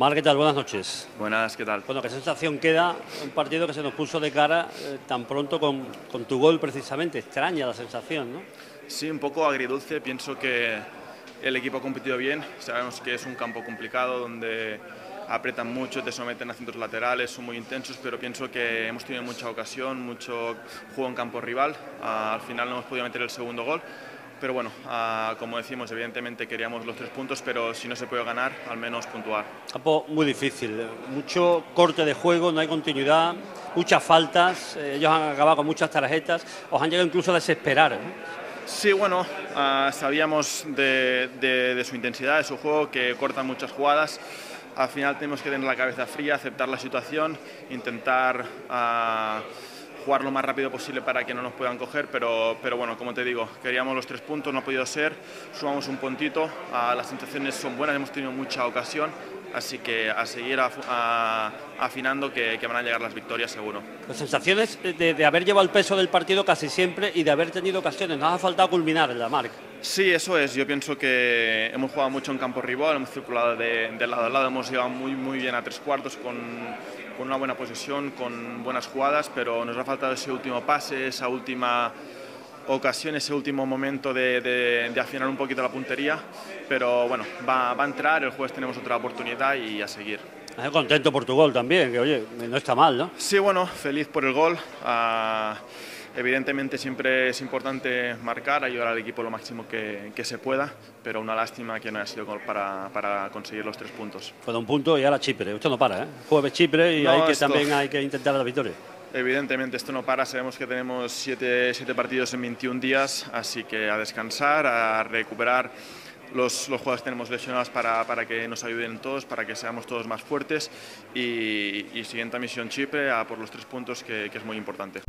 Mar, ¿qué tal? Buenas noches. Buenas, ¿qué tal? Bueno, ¿qué sensación queda un partido que se nos puso de cara eh, tan pronto con, con, tu gol precisamente? Extraña la sensación, ¿no? Sí, un poco agridulce. Pienso que el equipo ha competido bien. Sabemos que es un campo complicado donde apretan mucho, te someten a centros laterales, son muy intensos, pero pienso que hemos tenido mucha ocasión, mucho juego en campo rival. Uh, al final no hemos podido meter el segundo gol. Pero bueno, uh, como decimos, evidentemente queríamos los tres puntos, pero si no se puede ganar, al menos puntuar. Campo muy difícil, mucho corte de juego, no hay continuidad, muchas faltas, eh, ellos han acabado con muchas tarjetas, os han llegado incluso a desesperar. ¿eh? Sí, bueno, uh, sabíamos de, de, de, su intensidad, de su juego, que cortan muchas jugadas. Al final tenemos que tener la cabeza fría, aceptar la situación, intentar uh, jugar lo más rápido posible para que no nos puedan coger, pero, pero bueno, como te digo, queríamos los tres puntos, no ha podido ser, sumamos un puntito, las sensaciones son buenas, hemos tenido mucha ocasión, así que a seguir afinando que, van a llegar las victorias seguro. Las sensaciones de, haber llevado el peso del partido casi siempre y de haber tenido ocasiones, nos ha faltado culminar en la marca. Sí, eso es. Yo pienso que hemos jugado mucho en campo rival, hemos circulado de, de lado a lado, hemos llegado muy, muy bien a tres cuartos con, con una buena posición, con buenas jugadas, pero nos ha faltado ese último pase, esa última ocasión, ese último momento de, de, de, afinar un poquito la puntería, pero bueno, va, va, a entrar, el jueves tenemos otra oportunidad y a seguir. Contento por tu gol también, que oye, no está mal, ¿no? Sí, bueno, feliz por el gol. Uh, evidentemente siempre es importante marcar, ayudar al equipo lo máximo que, que, se pueda, pero una lástima que no haya sido para, para conseguir los tres puntos. Con un punto y ahora Chipre, esto no para, ¿eh? Jueves Chipre y no, hay que, esto... también hay que intentar la victoria. Evidentemente esto no para, sabemos que tenemos siete, siete, partidos en 21 días, así que a descansar, a recuperar los, los jugadores que tenemos lesionados para, para, que nos ayuden todos, para que seamos todos más fuertes y, y siguiente misión Chipre a por los tres puntos que, que es muy importante.